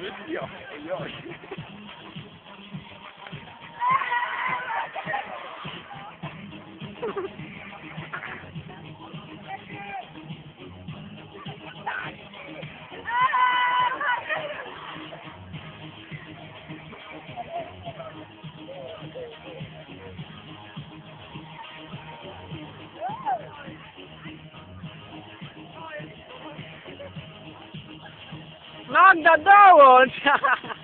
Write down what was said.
video. Hey, yo. Thank you. Not the door!